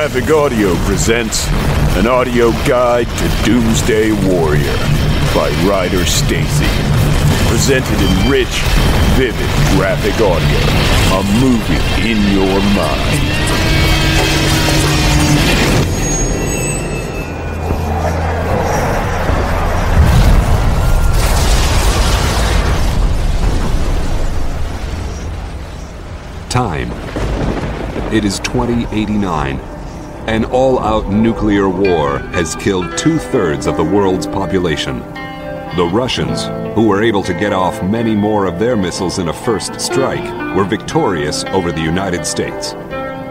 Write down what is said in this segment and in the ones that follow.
Graphic Audio presents an audio guide to Doomsday Warrior by Ryder Stacy. Presented in rich, vivid graphic audio. A movie in your mind. Time. It is 2089. An all out nuclear war has killed two thirds of the world's population. The Russians, who were able to get off many more of their missiles in a first strike, were victorious over the United States.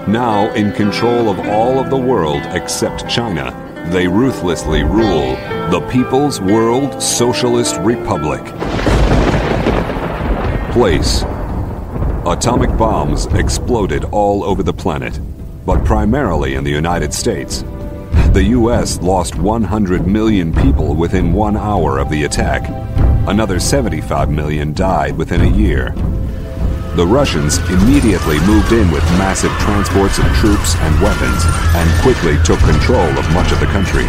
Now in control of all of the world except China, they ruthlessly rule the People's World Socialist Republic. Place Atomic bombs exploded all over the planet, but primarily in the United States. The US lost 100 million people within one hour of the attack. Another 75 million died within a year. The Russians immediately moved in with massive transports of troops and weapons and quickly took control of much of the country.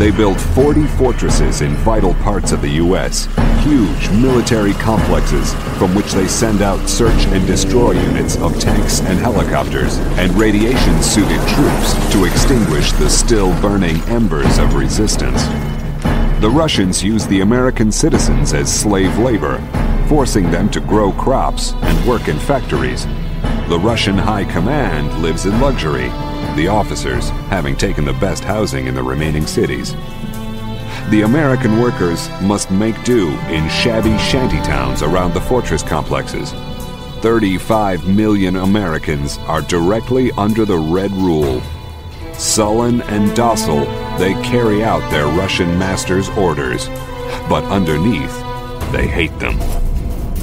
They built 40 fortresses in vital parts of the U.S., huge military complexes from which they send out search and destroy units of tanks and helicopters and radiation suited troops to extinguish the still burning embers of resistance. The Russians use the American citizens as slave labor, forcing them to grow crops and work in factories. The Russian High Command lives in luxury, the officers having taken the best housing in the remaining cities. The American workers must make do in shabby shantytowns around the fortress complexes. 35 million Americans are directly under the Red Rule. Sullen and docile, they carry out their Russian master's orders, but underneath, they hate them.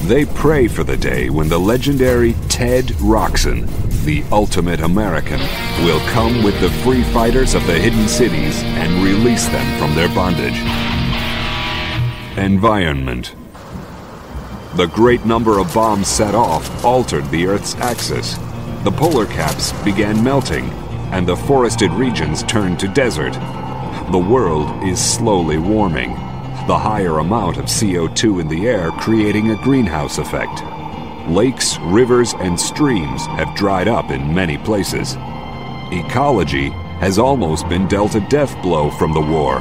They pray for the day when the legendary Ted Rockson, the ultimate American, will come with the free fighters of the hidden cities and release them from their bondage. Environment. The great number of bombs set off altered the Earth's axis. The polar caps began melting, and the forested regions turned to desert. The world is slowly warming, the higher amount of CO2 in the air creating a greenhouse effect. Lakes, rivers, and streams have dried up in many places. Ecology has almost been dealt a death blow from the war.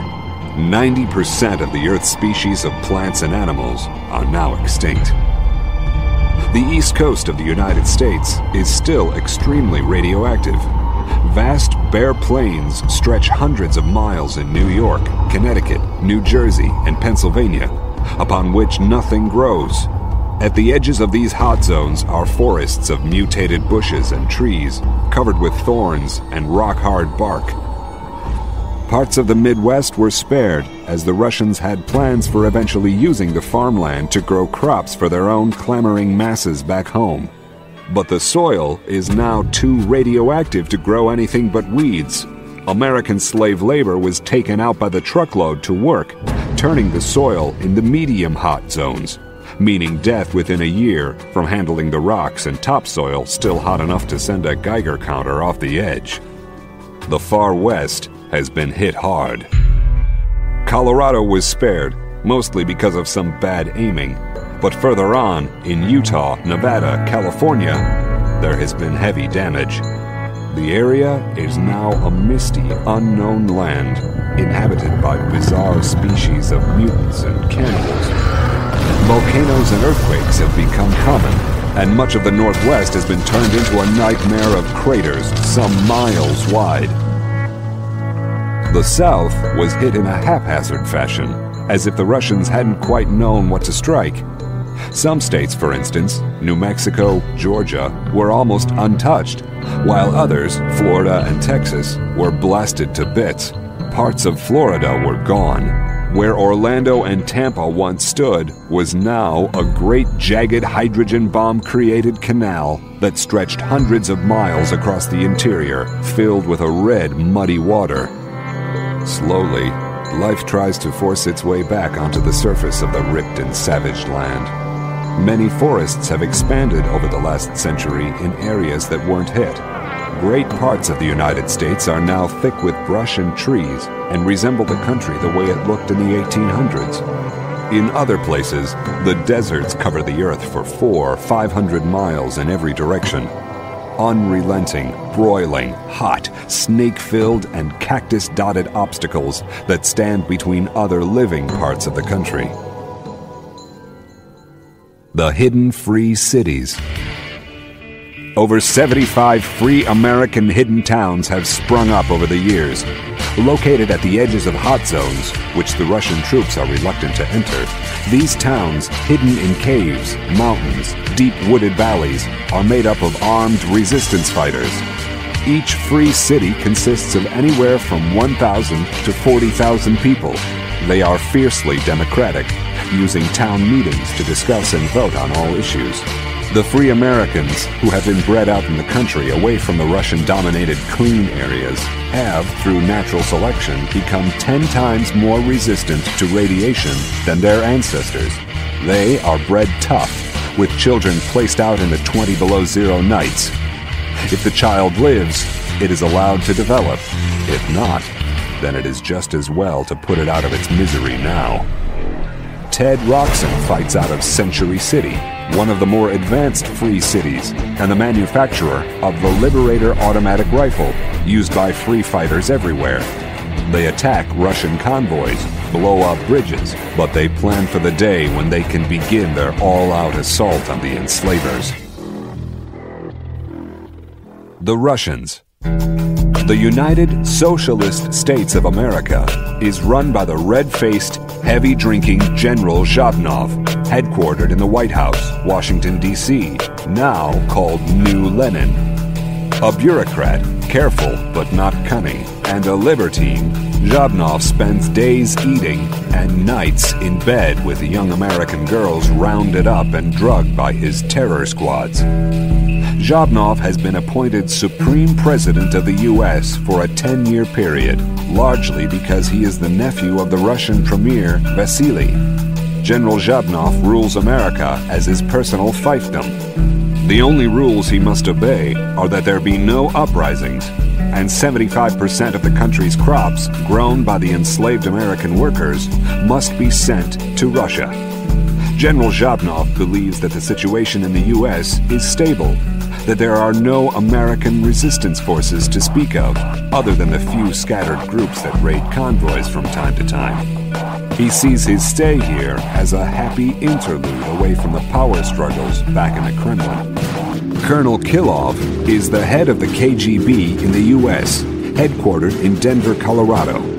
90% of the Earth's species of plants and animals are now extinct. The east coast of the United States is still extremely radioactive. Vast, bare plains stretch hundreds of miles in New York, Connecticut, New Jersey, and Pennsylvania, upon which nothing grows. At the edges of these hot zones are forests of mutated bushes and trees, covered with thorns and rock hard bark. Parts of the Midwest were spared, as the Russians had plans for eventually using the farmland to grow crops for their own clamoring masses back home. But the soil is now too radioactive to grow anything but weeds. American slave labor was taken out by the truckload to work, turning the soil in the medium hot zones, meaning death within a year from handling the rocks and topsoil still hot enough to send a Geiger counter off the edge. The far west has been hit hard. Colorado was spared, mostly because of some bad aiming, but further on, in Utah, Nevada, California, there has been heavy damage. The area is now a misty, unknown land, inhabited by bizarre species of mutants and cannibals. Volcanoes and earthquakes have become common, and much of the Northwest has been turned into a nightmare of craters some miles wide. The South was hit in a haphazard fashion, as if the Russians hadn't quite known what to strike. Some states, for instance, New Mexico, Georgia, were almost untouched, while others, Florida and Texas, were blasted to bits. Parts of Florida were gone. Where Orlando and Tampa once stood was now a great jagged hydrogen bomb created canal that stretched hundreds of miles across the interior, filled with a red, muddy water. Slowly, life tries to force its way back onto the surface of the ripped and savaged land. Many forests have expanded over the last century in areas that weren't hit. Great parts of the United States are now thick with brush and trees and resemble the country the way it looked in the 1800s. In other places, the deserts cover the earth for four, or five hundred miles in every direction. Unrelenting, broiling, hot, snake filled, and cactus dotted obstacles that stand between other living parts of the country. The Hidden Free Cities. Over 75 free American hidden towns have sprung up over the years. Located at the edges of hot zones, which the Russian troops are reluctant to enter, these towns, hidden in caves, mountains, deep wooded valleys, are made up of armed resistance fighters. Each free city consists of anywhere from 1,000 to 40,000 people. They are fiercely democratic, using town meetings to discuss and vote on all issues. The free Americans, who have been bred out in the country away from the Russian dominated clean areas, have, through natural selection, become 10 times more resistant to radiation than their ancestors. They are bred tough, with children placed out in the 20 below zero nights. If the child lives, it is allowed to develop. If not, then it is just as well to put it out of its misery now. Ted Rockson fights out of Century City, one of the more advanced free cities, and the manufacturer of the Liberator automatic rifle, used by free fighters everywhere. They attack Russian convoys, blow up bridges, but they plan for the day when they can begin their all out assault on the enslavers. The Russians. The United Socialist States of America is run by the red faced, heavy drinking General Zhabnov, headquartered in the White House, Washington, D.C., now called New Lenin. A bureaucrat, careful but not cunning, and a libertine, Zhabnov spends days eating and nights in bed with young American girls rounded up and drugged by his terror squads. Zhabnov has been appointed Supreme President of the U.S. for a 10 year period, largely because he is the nephew of the Russian Premier Vasily. General Zhabnov rules America as his personal fiefdom. The only rules he must obey are that there be no uprisings, and 75% of the country's crops grown by the enslaved American workers must be sent to Russia. General Zhabnov believes that the situation in the U.S. is stable that there are no American resistance forces to speak of, other than the few scattered groups that raid convoys from time to time. He sees his stay here as a happy interlude away from the power struggles back in the Kremlin. Colonel Kilov is the head of the KGB in the U.S., headquartered in Denver, Colorado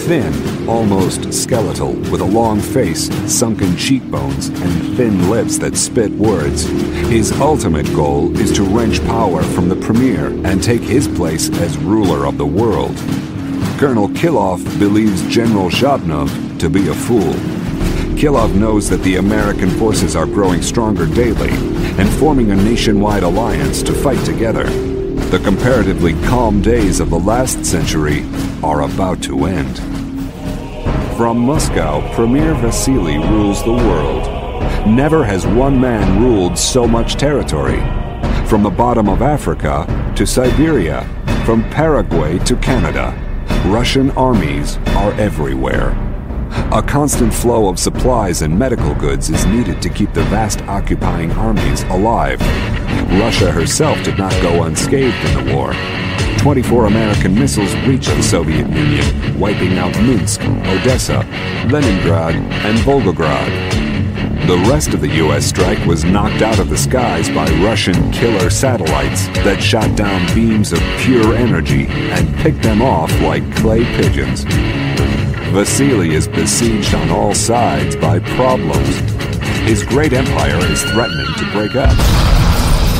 thin, almost skeletal, with a long face, sunken cheekbones, and thin lips that spit words. His ultimate goal is to wrench power from the Premier and take his place as ruler of the world. Colonel Kilov believes General Zhabnov to be a fool. Kilov knows that the American forces are growing stronger daily and forming a nationwide alliance to fight together. The comparatively calm days of the last century are about to end. From Moscow, Premier Vasily rules the world. Never has one man ruled so much territory. From the bottom of Africa to Siberia, from Paraguay to Canada, Russian armies are everywhere. A constant flow of supplies and medical goods is needed to keep the vast occupying armies alive. Russia herself did not go unscathed in the war. 24 American missiles reached the Soviet Union, wiping out Minsk, Odessa, Leningrad, and Volgograd. The rest of the U.S. strike was knocked out of the skies by Russian killer satellites that shot down beams of pure energy and picked them off like clay pigeons. Vasily is besieged on all sides by problems. His great empire is threatening to break up.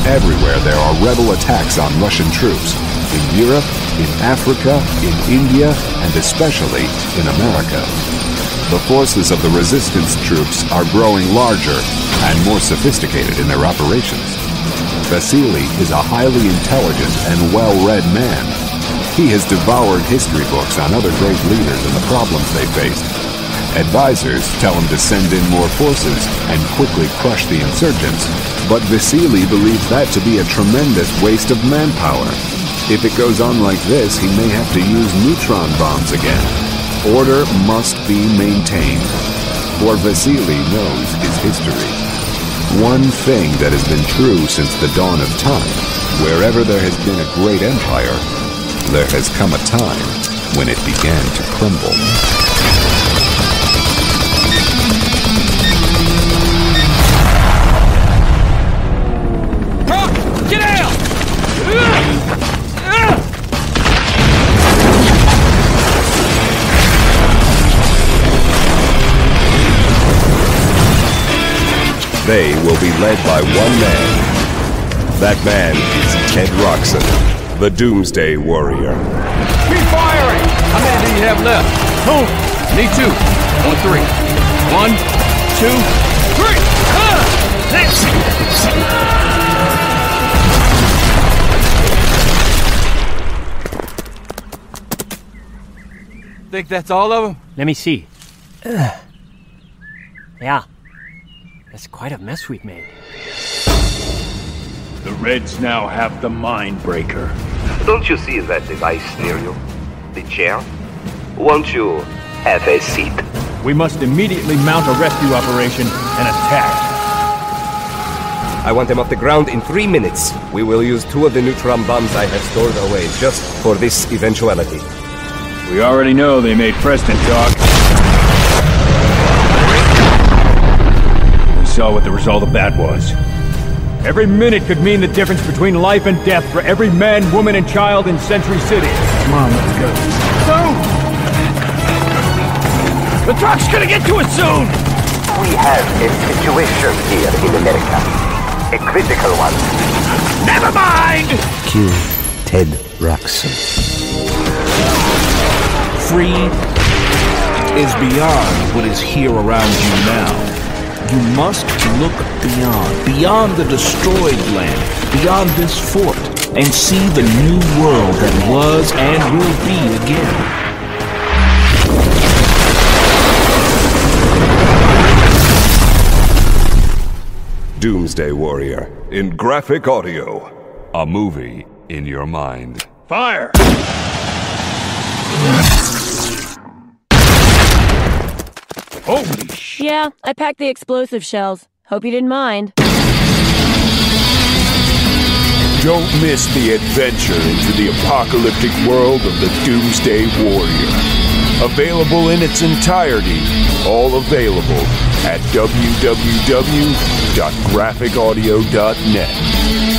Everywhere there are rebel attacks on Russian troops, in Europe, in Africa, in India, and especially in America. The forces of the resistance troops are growing larger and more sophisticated in their operations. Vasily is a highly intelligent and well-read man. He has devoured history books on other great leaders and the problems they faced. Advisors tell him to send in more forces and quickly crush the insurgents, but Vasily believes that to be a tremendous waste of manpower If it goes on like this, he may have to use neutron bombs again. Order must be maintained, for Vasily knows his history. One thing that has been true since the dawn of time, wherever there has been a great empire, there has come a time when it began to crumble. Get out! They will be led by one man. That man is Ted Rockson, the Doomsday Warrior. Keep firing! How many do you have left? Boom! Me too. On three. One, two, three! Think that's all of them? Let me see. Ugh. Yeah. That's quite a mess we've made. The Reds now have the Mind Breaker. Don't you see that device near you? The chair? Won't you have a seat? We must immediately mount a rescue operation and attack. I want them off the ground in three minutes. We will use two of the neutron bombs I have stored away just for this eventuality. We already know they made Preston talk. We saw what the result of that was. Every minute could mean the difference between life and death for every man, woman, and child in Century City. Come on, let's go. Soon! The truck's gonna get to us soon! We have a situation here in America. A critical one. Never mind! Kill Ted Rockson. Free is beyond what is here around you now. You must look beyond, beyond the destroyed land, beyond this fort, and see the new world that was and will be again. Doomsday Warrior in graphic audio. A movie in your mind. Fire! Holy sh! Yeah, I packed the explosive shells. Hope you didn't mind. Don't miss the adventure into the apocalyptic world of the Doomsday Warrior. Available in its entirety, all available at www.graphicaudio.net.